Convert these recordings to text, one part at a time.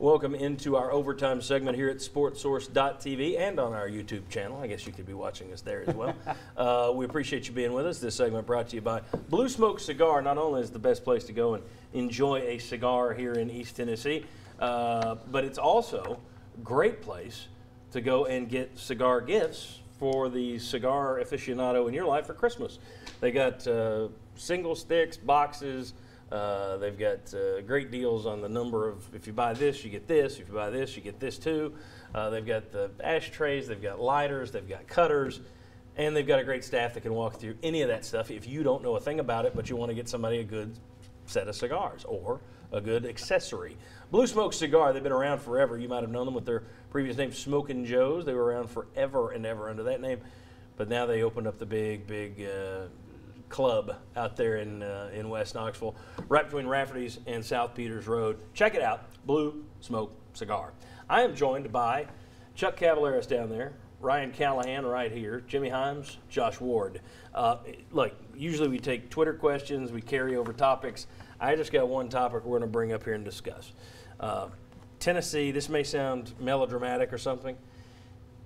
Welcome into our overtime segment here at SportSource.tv and on our YouTube channel. I guess you could be watching us there as well. uh, we appreciate you being with us. This segment brought to you by Blue Smoke Cigar. Not only is the best place to go and enjoy a cigar here in East Tennessee, uh, but it's also a great place to go and get cigar gifts for the cigar aficionado in your life for Christmas. They got uh, single sticks, boxes. Uh, they've got uh, great deals on the number of, if you buy this, you get this. If you buy this, you get this too. Uh, they've got the ashtrays, they've got lighters, they've got cutters, and they've got a great staff that can walk through any of that stuff if you don't know a thing about it, but you want to get somebody a good set of cigars or a good accessory. Blue Smoke Cigar, they've been around forever. You might have known them with their previous name, Smokin' Joe's. They were around forever and ever under that name, but now they opened up the big, big uh, club out there in, uh, in West Knoxville, right between Rafferty's and South Peters Road. Check it out, Blue Smoke Cigar. I am joined by Chuck Cavalaris down there, Ryan Callahan right here, Jimmy Hyams, Josh Ward. Uh, look, usually we take Twitter questions, we carry over topics. I just got one topic we're going to bring up here and discuss. Uh, Tennessee, this may sound melodramatic or something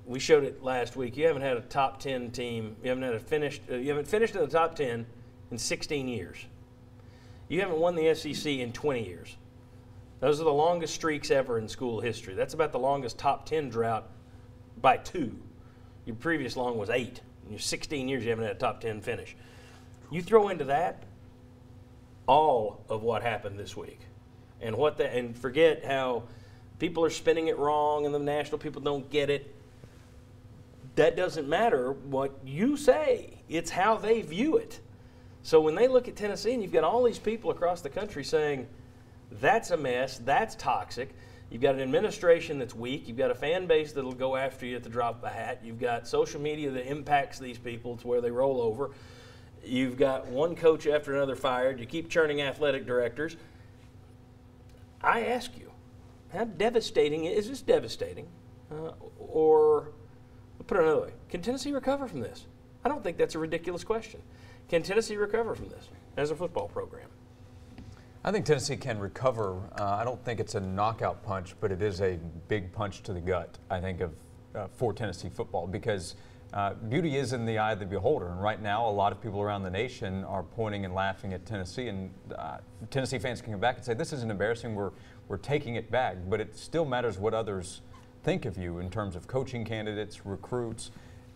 we showed it last week. You haven't had a top 10 team. You haven't had a finished. Uh, you haven't finished in the top 10 in 16 years. You haven't won the SEC in 20 years. Those are the longest streaks ever in school history. That's about the longest top 10 drought by two. Your previous long was eight. In your 16 years, you haven't had a top 10 finish. You throw into that all of what happened this week, and what that, and forget how people are spinning it wrong, and the national people don't get it that doesn't matter what you say, it's how they view it. So when they look at Tennessee and you've got all these people across the country saying, that's a mess, that's toxic. You've got an administration that's weak. You've got a fan base that'll go after you at the drop of a hat. You've got social media that impacts these people to where they roll over. You've got one coach after another fired. You keep churning athletic directors. I ask you, how devastating is this devastating? Uh, or put it another way Can Tennessee recover from this? I don't think that's a ridiculous question. Can Tennessee recover from this as a football program? I think Tennessee can recover. Uh, I don't think it's a knockout punch, but it is a big punch to the gut, I think, of uh, for Tennessee football because uh, beauty is in the eye of the beholder. And right now, a lot of people around the nation are pointing and laughing at Tennessee. And uh, Tennessee fans can come back and say, this isn't embarrassing. We're, we're taking it back. But it still matters what others – think of you in terms of coaching candidates, recruits,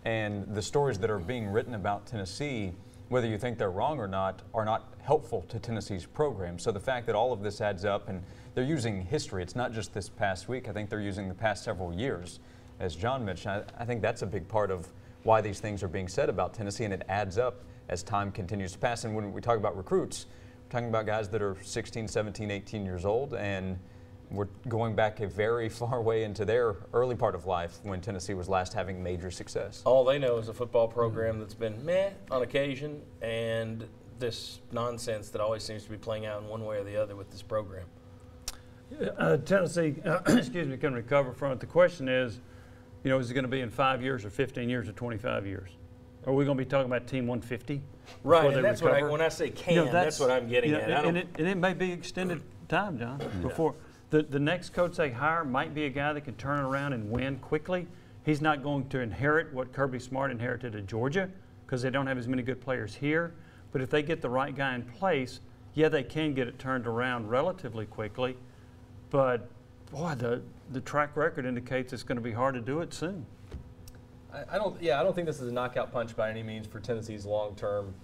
and the stories that are being written about Tennessee, whether you think they're wrong or not, are not helpful to Tennessee's program. So the fact that all of this adds up and they're using history, it's not just this past week, I think they're using the past several years. As John mentioned, I, I think that's a big part of why these things are being said about Tennessee, and it adds up as time continues to pass. And when we talk about recruits, we're talking about guys that are 16, 17, 18 years old, and we're going back a very far way into their early part of life when Tennessee was last having major success. All they know is a football program that's been meh on occasion and this nonsense that always seems to be playing out in one way or the other with this program. Uh, Tennessee, uh, excuse me, can recover from it. The question is, you know, is it going to be in five years or 15 years or 25 years? Are we going to be talking about Team 150? Right, and that's recover? what I, when I say can, you know, that's, that's, what I'm getting you know, at. And it, and it may be extended time, John, before. Yeah the, the next coach they hire might be a guy that can turn around and win quickly. He's not going to inherit what Kirby Smart inherited at Georgia because they don't have as many good players here. But if they get the right guy in place, yeah, they can get it turned around relatively quickly. But boy, the, the track record indicates it's going to be hard to do it soon. I, I don't. Yeah, I don't think this is a knockout punch by any means for Tennessee's long-term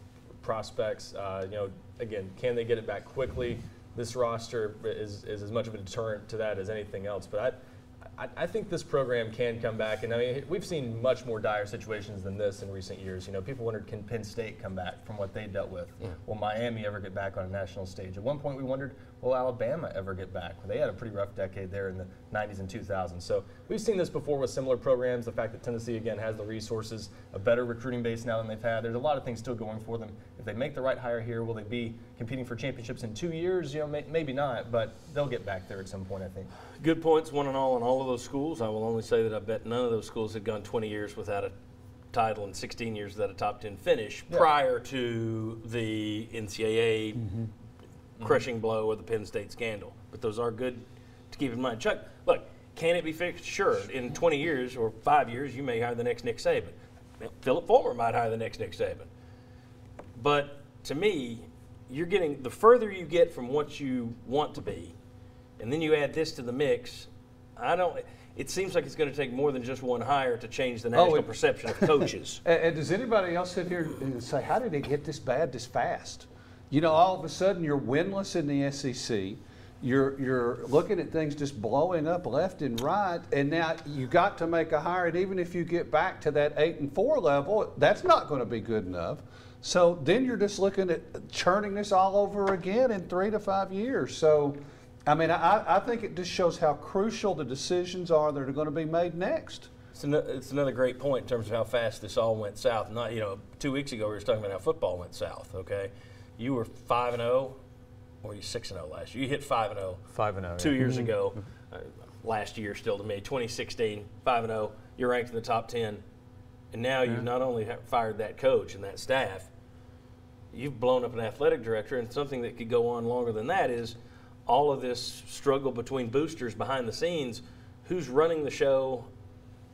prospects. Uh, you know, again, can they get it back quickly? This roster is, is as much of a deterrent to that as anything else. But I, I, I, think this program can come back, and I mean we've seen much more dire situations than this in recent years. You know, people wondered can Penn State come back from what they dealt with? Yeah. Will Miami ever get back on a national stage? At one point, we wondered will Alabama ever get back? They had a pretty rough decade there in the 90s and 2000s. So we've seen this before with similar programs. The fact that Tennessee again has the resources, a better recruiting base now than they've had. There's a lot of things still going for them. If they make the right hire here, will they be competing for championships in two years? You know, may, maybe not, but they'll get back there at some point. I think. Good points, one and all, in all of those schools. I will only say that I bet none of those schools had gone 20 years without a title and 16 years without a top 10 finish yeah. prior to the NCAA mm-hmm. crushing blow of the Penn State scandal. But those are good to keep in mind. Chuck, look, can it be fixed? Sure. In 20 years or five years, you may hire the next Nick Saban. Philip Fulmer might hire the next Nick Saban. But to me, you're getting the further you get from what you want to be, and then you add this to the mix. I don't. It seems like it's going to take more than just one hire to change the oh, national it- perception of coaches. And, and does anybody else sit here and say, how did it get this bad this fast? You know, all of a sudden you're winless in the SEC. You're, you're looking at things just blowing up left and right, and now you got to make a hire. And even if you get back to that eight and four level, that's not going to be good enough. So then you're just looking at churning this all over again in three to five years. So, I mean, I, I think it just shows how crucial the decisions are that are going to be made next. It's, an, it's another great point in terms of how fast this all went south. Not you know, two weeks ago we were talking about how football went south. Okay, you were five and zero, or you six and zero last year. You hit five and zero Five and oh. two yeah. years ago. Uh, last year, still to me, 2016, five and zero. You're ranked in the top ten, and now you've not only fired that coach and that staff, you've blown up an athletic director. And something that could go on longer than that is all of this struggle between boosters behind the scenes. Who's running the show?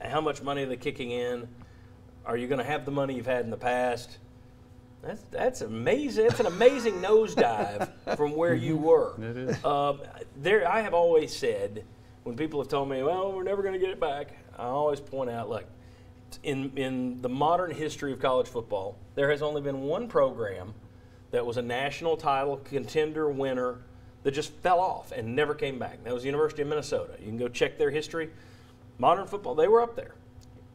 How much money are they kicking in? Are you going to have the money you've had in the past? That's that's amazing. That's an amazing nosedive from where you were. It is. Um, there, I have always said when people have told me, "Well, we're never going to get it back," I always point out, look, in in the modern history of college football, there has only been one program that was a national title contender winner that just fell off and never came back. That was the University of Minnesota. You can go check their history. Modern football, they were up there.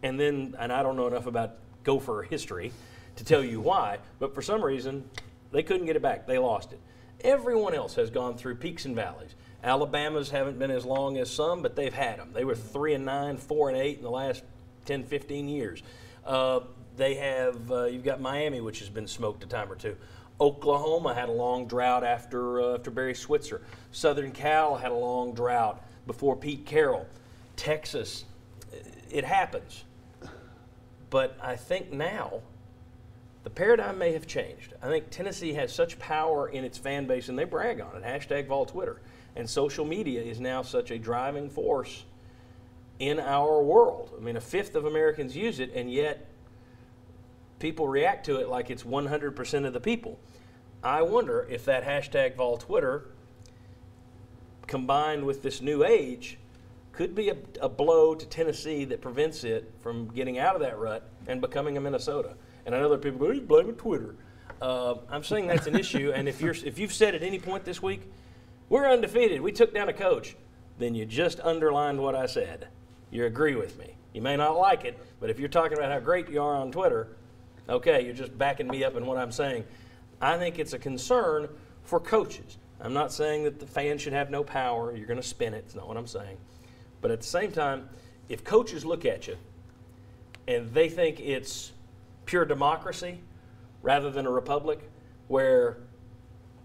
And then, and I don't know enough about Gopher history to tell you why, but for some reason, they couldn't get it back. They lost it. Everyone else has gone through peaks and valleys. Alabama's haven't been as long as some, but they've had them. They were 3 and 9, 4 and 8 in the last 10, 15 years. Uh, they have, uh, you've got Miami, which has been smoked a time or two. Oklahoma had a long drought after, uh, after Barry Switzer. Southern Cal had a long drought before Pete Carroll. Texas, it happens. But I think now the paradigm may have changed. I think Tennessee has such power in its fan base, and they brag on it. Hashtag Vol Twitter. And social media is now such a driving force in our world. I mean, a fifth of Americans use it, and yet people react to it like it's 100% of the people. I wonder if that hashtag Vol Twitter combined with this new age could be a, a blow to Tennessee that prevents it from getting out of that rut and becoming a Minnesota. And I know there are people he's blaming Twitter. Uh, I'm saying that's an issue, and if you're if you've said at any point this week, we're undefeated, we took down a coach, then you just underlined what I said. You agree with me. You may not like it, but if you're talking about how great you are on Twitter, okay, you're just backing me up in what I'm saying. I think it's a concern for coaches. I'm not saying that the fans should have no power. You're going to spin it. It's not what I'm saying. But at the same time, if coaches look at you and they think it's pure democracy rather than a republic where,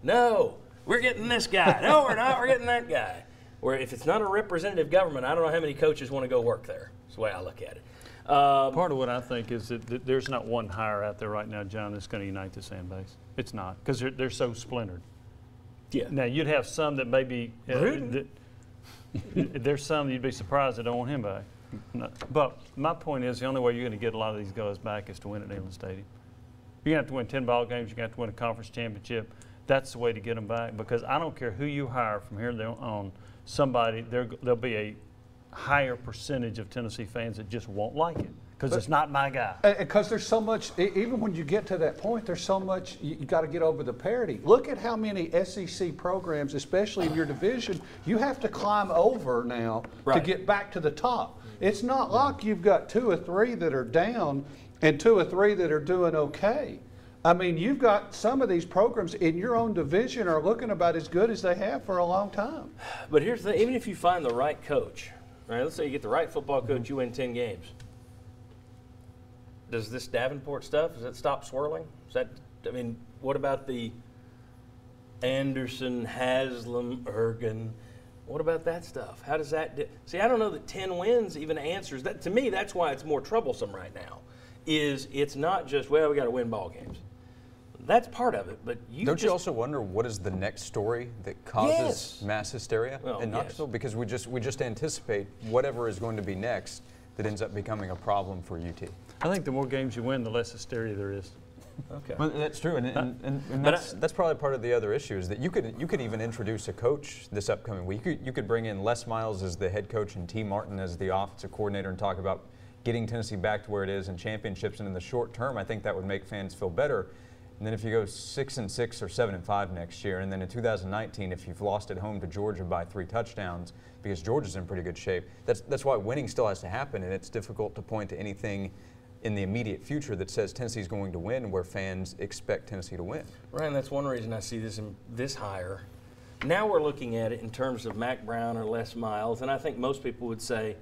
no, we're getting this guy. No, we're not. We're getting that guy. Where if it's not a representative government, I don't know how many coaches want to go work there. That's the way I look at it. Um, Part of what I think is that th- there's not one hire out there right now, John, that's going to unite the fan base. It's not because they're, they're so splintered. yeah. Now you'd have some that maybe uh, that, there's some you'd be surprised that don't want him back. No. But my point is the only way you're going to get a lot of these guys back is to win at Neyland Stadium. You're going to have to win 10 ball games. You're going to have to win a conference championship. That's the way to get them back because I don't care who you hire from here on. Somebody there there'll be a higher percentage of Tennessee fans that just won't like it because it's not my guy. Because there's so much, even when you get to that point, there's so much, you, you got to get over the parity. Look at how many SEC programs, especially in your division, you have to climb over now to get back to the top. It's not like you've got two or three that are down and two or three that are doing okay. I mean, you've got some of these programs in your own division are looking about as good as they have for a long time. But here's the thing, even if you find the right coach, right? Let's say you get the right football coach, you win 10 games. Does this Davenport stuff, does that stop swirling? Is that, I mean, what about the Anderson, Haslam, Ergen? What about that stuff? How does that, di- see, I don't know that 10 wins even answers that. To me, that's why it's more troublesome right now, is it's not just, well, we got to win ball games. That's part of it, but you Don't just, you also wonder what is the next story that causes Yes. mass hysteria Well, in yes. Knoxville? Because we just we just anticipate whatever is going to be next that ends up becoming a problem for UT. I think the more games you win, the less hysteria there is. Okay. Well, that's true, and, and, and, and that's, I- that's probably part of the other issue is that you could you could even introduce a coach this upcoming week. You could, you could bring in Les Miles as the head coach and Tee Martin as the offensive coordinator and talk about getting Tennessee back to where it is in championships. And in the short term, I think that would make fans feel better. And then if you go six and six or seven and five next year, and then in 2019, if you've lost at home to Georgia by three touchdowns, because Georgia's in pretty good shape, that's that's why winning still has to happen, and it's difficult to point to anything in the immediate future that says Tennessee's going to win where fans expect Tennessee to win. Ryan, that's one reason I see this in, this higher. Now we're looking at it in terms of Mack Brown or Les Miles, and I think most people would say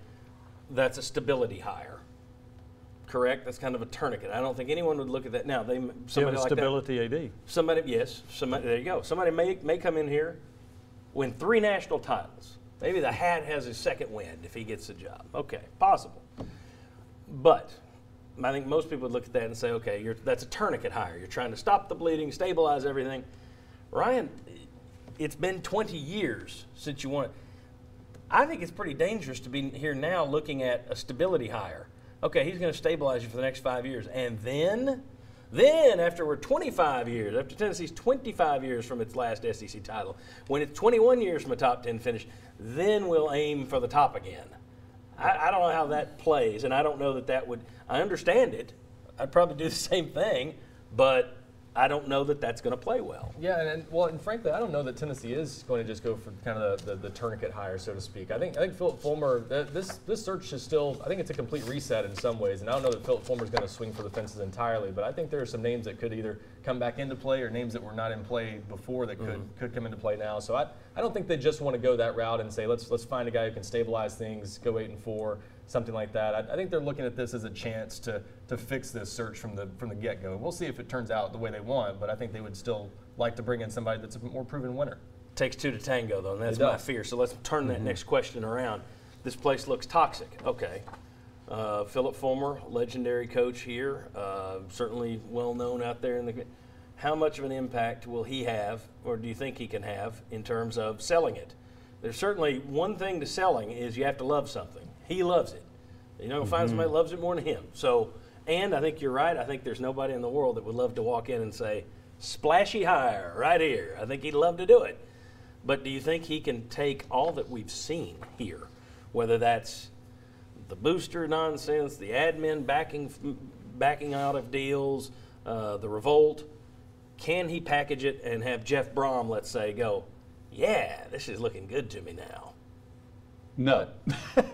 that's a stability hire. Correct? That's kind of a tourniquet. I don't think anyone would look at that now. They somebody a like that. stability AD. Somebody, yes, somebody. There you go. Somebody may may come in here, win three national titles. Maybe the hat has his second wind if he gets the job. Okay, possible. But I think most people would look at that and say, okay, you're, that's a tourniquet hire. You're trying to stop the bleeding, stabilize everything. Ryan, it's been 20 years since you won. I think it's pretty dangerous to be here now looking at a stability hire. Okay, he's going to stabilize you for the next five years. And then, then after we're 25 years, after Tennessee's 25 years from its last SEC title, when it's 21 years from a top 10 finish, then we'll aim for the top again. I, I don't know how that plays, and I don't know that that would. I understand it. I'd probably do the same thing, but I don't know that that's going to play well. Yeah, and, and well, and frankly, I don't know that Tennessee is going to just go for kind of the, the, the tourniquet hire, so to speak. I think I think Philip Fulmer. th- This this search is still. I think it's a complete reset in some ways, and I don't know that Philip Fulmer is going to swing for the fences entirely. But I think there are some names that could either come back into play or names that were not in play before that could mm-hmm. could come into play now. So I, I don't think they just want to go that route and say let's let's find a guy who can stabilize things, go eight and four, something like that. I, I think they're looking at this as a chance to to fix this search from the from the get go. We'll see if it turns out the way they want, but I think they would still like to bring in somebody that's a more proven winner. Takes two to tango, though, and that's my fear. So let's turn that next question around. This place looks toxic. Okay. Uh, Philip Fulmer, legendary coach here, uh, certainly well known out there in the. How much of an impact will he have, or do you think he can have, in terms of selling it? There's certainly one thing to selling is you have to love something. He loves it. You're not gonna find somebody that loves it more than him. So, and I think you're right. I think there's nobody in the world that would love to walk in and say, "Splashy hire right here." I think he'd love to do it. But do you think he can take all that we've seen here, whether that's the booster nonsense, the admin backing backing out of deals, uh, the revolt? Can he package it and have Jeff Brohm, let's say, go, yeah, this is looking good to me now? No.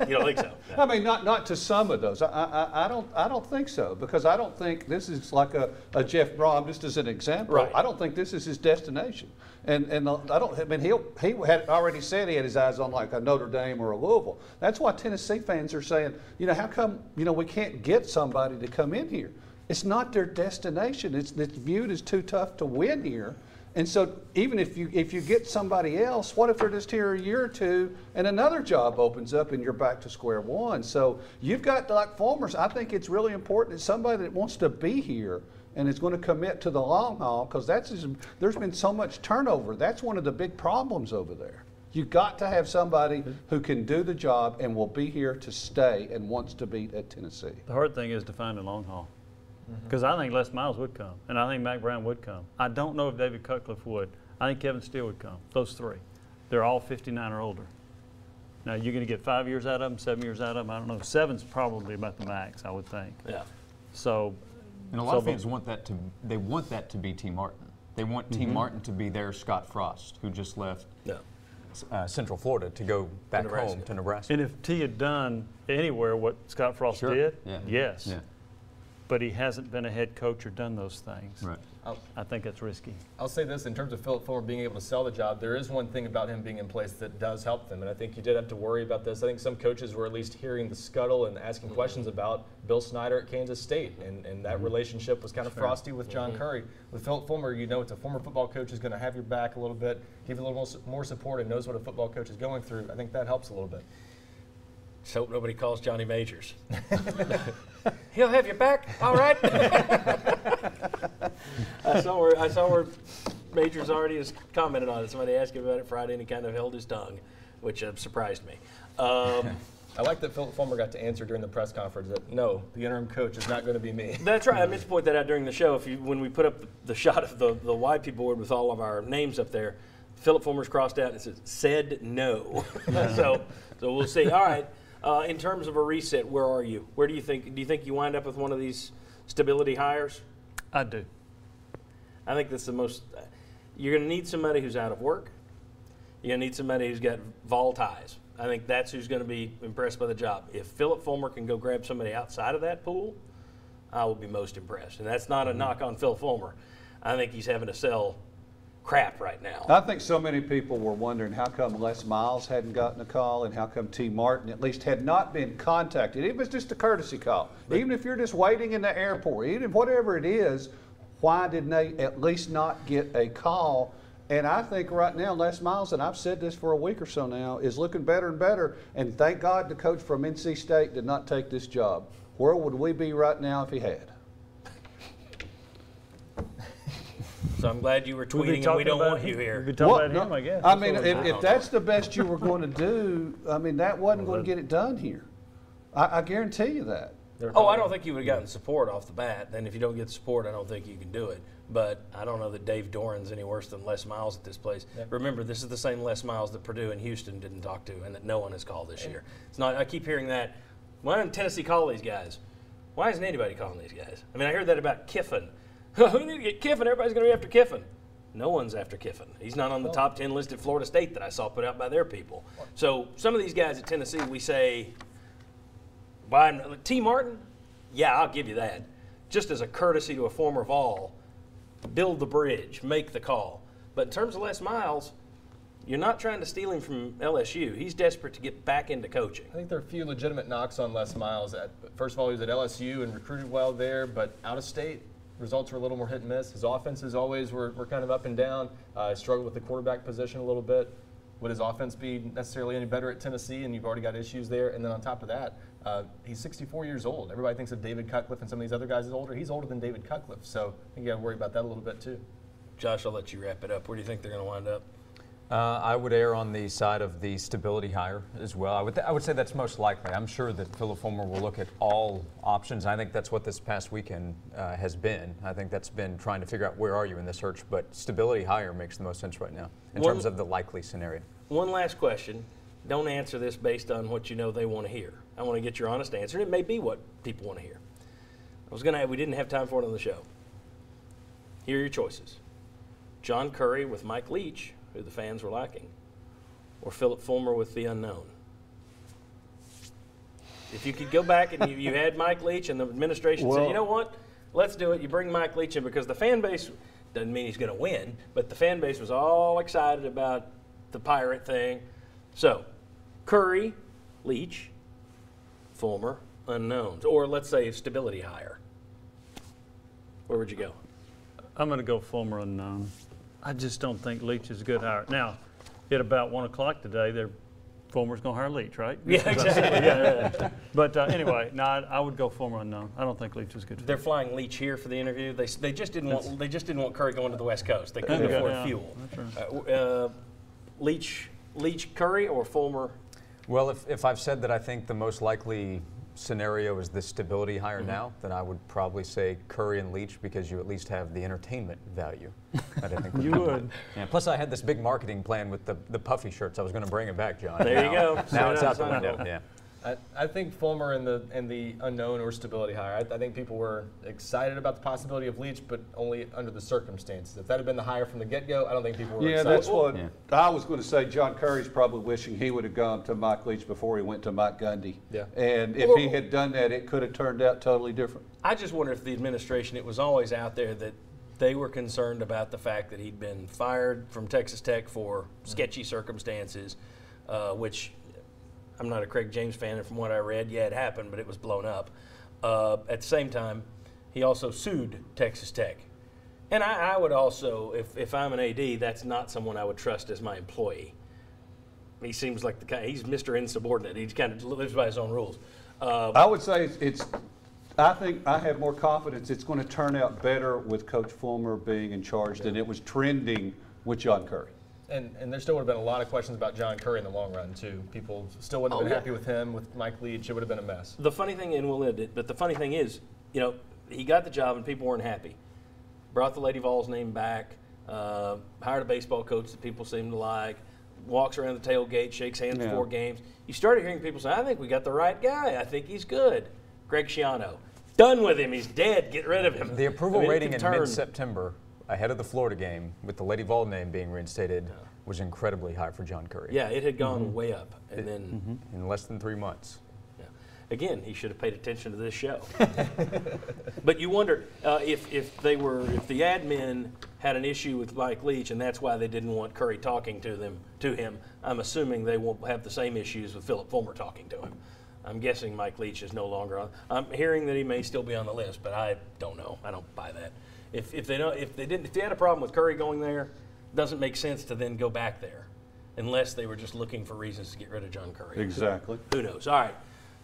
You don't think so? No. I mean, not, not to some of those. I, I, I don't, I don't think so because I don't think this is like a, a Jeff Brohm, just as an example. Right. I don't think this is his destination. And, and I don't, I mean, he'll, he had already said he had his eyes on like a Notre Dame or a Louisville. That's why Tennessee fans are saying, you know, how come, you know, we can't get somebody to come in here? It's not their destination. It's, it's viewed as too tough to win here. And so even if you if you get somebody else, what if they're just here a year or two and another job opens up and you're back to square one? So you've got like Fulmer's. I think it's really important that somebody that wants to be here and is going to commit to the long haul because that's there's been so much turnover. That's one of the big problems over there. You've got to have somebody who can do the job and will be here to stay and wants to be at Tennessee. The hard thing is to find a long haul. Because I think Les Miles would come, and I think Mack Brown would come. I don't know if David Cutcliffe would. I think Kevin Steele would come. Those three. They're all 59 or older. Now, you're going to get five years out of them, seven years out of them. I don't know. Seven's probably about the max, I would think. Yeah. So, And a lot So, of fans want that to they want that to be Tee Martin. They want Tee Martin to be their Scott Frost, who just left No. uh, Central Florida to go back Nebraska. home to Nebraska. and if T had done anywhere what Scott Frost Sure. did, Yeah. yes. Yeah. But he hasn't been a head coach or done those things. Right. I'll, I think that's risky. I'll say this in terms of Philip Fulmer being able to sell the job, there is one thing about him being in place that does help them. And I think you did have to worry about this. I think some coaches were at least hearing the scuttle and asking mm-hmm. questions about Bill Snyder at Kansas State. And, and that mm-hmm. relationship was kind of frosty with John mm-hmm. Currie. With Philip Fulmer, you know it's a former football coach who's going to have your back a little bit, give you a little more support, and knows what a football coach is going through. I think that helps a little bit. Just hope nobody calls Johnny Majors. He'll have your back, all right. I saw where I saw where Majors already has commented on it. Somebody asked him about it Friday, and he kind of held his tongue, which uh, surprised me. Um, I like that Philip Fulmer got to answer during the press conference that no, the interim coach is not going to be me. That's right. I meant to point that out during the show. If you, when we put up the, the shot of the the whiteboard board with all of our names up there, Philip Fulmer's crossed out and it says said no. so so we'll see. All right. Uh, in terms of a reset, where are you? Where do you think? Do you think you wind up with one of these stability hires? I do. I think that's the most. You're going to need somebody who's out of work. You're going to need somebody who's got vol ties. I think that's who's going to be impressed by the job. If Philip Fulmer can go grab somebody outside of that pool, I will be most impressed. And that's not a knock on Phil Fulmer. I think he's having to sell crap right now. I think so many people were wondering how come Les Miles hadn't gotten a call and how come Tee Martin at least had not been contacted. It was just a courtesy call. even if you're just waiting in the airport, even whatever it is, why didn't they at least not get a call? And I think right now, Les Miles, and I've said this for a week or so now, is looking better and better. And thank God the coach from NC State did not take this job. Where would we be right now if he had? So I'm glad you were We'll tweeting and we don't about want him. you here. We'll be talking Well, about him, I guess. I mean, That's if, if that's the best you were going to do, I mean, that wasn't Well, going to get it done here. I, I guarantee you that. Oh, I don't think you would have gotten support off the bat. Then if you don't get support, I don't think you can do it. But I don't know that Dave Doeren's any worse than Les Miles at this place. Remember, this is the same Les Miles that Purdue and Houston didn't talk to, and that no one has called this year. It's not. I keep hearing that. Why didn't Tennessee call these guys? Why isn't anybody calling these guys? I mean, I heard that about Kiffin. we need to get Kiffin. Everybody's going to be after Kiffin. No one's after Kiffin. He's not on the top 10 list at Florida State that I saw put out by their people. So some of these guys at Tennessee, we say, why, Tee Martin, yeah, I'll give you that. Just as a courtesy to a former Vol, build the bridge, make the call. But in terms of Les Miles, you're not trying to steal him from LSU. He's desperate to get back into coaching. I think there are a few legitimate knocks on Les Miles. At, first of all, he was at LSU and recruited well there, but out of state, results were a little more hit and miss. His offenses always were, were kind of up and down. Uh, struggled with the quarterback position a little bit. Would his offense be necessarily any better at Tennessee? And you've already got issues there. And then on top of that, uh, he's 64 years old. Everybody thinks of David Cutcliffe and some of these other guys is older. He's older than David Cutcliffe, so I think you got to worry about that a little bit too. Josh, I'll let you wrap it up. Where do you think they're going to wind up? Uh, I would err on the side of the stability hire as well. I would, th- I would say that's most likely. I'm sure that Philip Fulmer will look at all options. I think that's what this past weekend uh, has been. I think that's been trying to figure out where are you in the search. But stability hire makes the most sense right now in One- terms of the likely scenario. One last question. Don't answer this based on what you know they want to hear. I want to get your honest answer. and It may be what people want to hear. I was going to. We didn't have time for it on the show. Here are your choices: John Currie with Mike Leach, who the fans were lacking, or Philip Fulmer with the unknown. If you could go back and you, you had Mike Leach and the administration said, you know what, let's do it. You bring Mike Leach in because the fan base doesn't mean he's going to win, but the fan base was all excited about the pirate thing. So, Currie, Leach, Fulmer, unknowns, or let's say stability hire. Where would you go? I'm going to go Fulmer unknown. I just don't think Leach is a good hire. Now, at about 1 o'clock today, they're, Fulmer's going to hire Leach, right? Yeah, exactly. yeah, yeah, yeah. But uh, anyway, no, I, I would go Fulmer unknown. I don't think Leach is good. They're flying Leach here for the interview. They, they just didn't want they just didn't want Currie going to the West Coast. They couldn't afford yeah. fuel. That's Uh, uh, Leach Leach Currie or Fulmer? Well, if, if I've said that I think the most likely scenario is the stability higher Mm-hmm. now, then I would probably say Currie and Leach because you at least have the entertainment value. That I think You be would. good. Yeah, plus, I had this big marketing plan with the, the puffy shirts. I was going to bring it back, John. There you go. Now Straight it's out out the window. Yeah. I, I think Fulmer and the and the unknown or stability hire. I, I think people were excited about the possibility of Leach, but only under the circumstances. If that had been the hire from the get go, I don't think people were Yeah, excited. that's what Yeah. I was going to say. John Currie's probably wishing he would have gone to Mike Leach before he went to Mike Gundy. Yeah. And if he had done that, it could have turned out totally different. I just wonder if the administration, it was always out there that they were concerned about the fact that he'd been fired from Texas Tech for sketchy circumstances, uh, which I'm not a Craig James fan, and from what I read, yeah, it happened, but it was blown up. Uh, at the same time, he also sued Texas Tech. And I, I would also, if, if I'm an AD, that's not someone I would trust as my employee. he seems like the kind, he's Mr. Insubordinate. He kind of lives by his own rules. Uh, I would say it's, it's, I think I have more confidence it's going to turn out better with Coach Fulmer being in charge than it was trending with John Currie. And, and there still would have been a lot of questions about John Currie in the long run, too. People still wouldn't have Oh, been yeah. happy with him, with Mike Leach. It would have been a mess. the funny thing, and we'll end it, but the funny thing is, you know, he got the job and people weren't happy. Brought the Lady Vols name back, uh, hired a baseball coach that people seemed to like, walks around the tailgate, shakes hands Yeah. before games. You started hearing people say, I think we got the right guy. I think he's good. Greg Schiano. Done with him. He's dead. Get rid of him. The approval I mean, rating in mid-September, ahead of the Florida game, with the Lady Vol name being reinstated, was incredibly high for John Currie. Yeah, it had gone way up. And then In less than three months. Yeah. Again, he should have paid attention to this show. but you wonder uh, if, if they were if the admin had an issue with Mike Leach and that's why they didn't want Currie talking to them to him. I'm assuming they won't have the same issues with Philip Fulmer talking to him. I'm guessing Mike Leach is no longer on. I'm hearing that he may still be on the list, but I don't know. I don't buy that. If, if they don't, if they didn't, if they had a problem with Currie going there, it doesn't make sense to then go back there, unless they were just looking for reasons to get rid of John Currie. Exactly. Who knows? All right.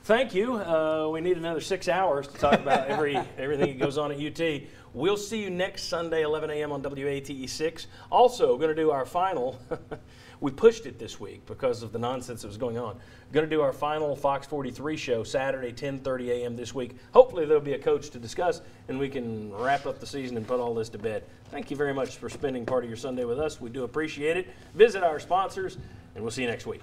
Thank you. Uh, we need another six hours to talk about every everything that goes on at UT. We'll see you next Sunday, 11 a.m. on WATE 6. Also, going to do our final. we pushed it this week because of the nonsense that was going on. Going to do our final Fox 43 show Saturday, 10:30 a.m. this week. Hopefully, there'll be a coach to discuss, and we can wrap up the season and put all this to bed. Thank you very much for spending part of your Sunday with us. We do appreciate it. Visit our sponsors, and we'll see you next week.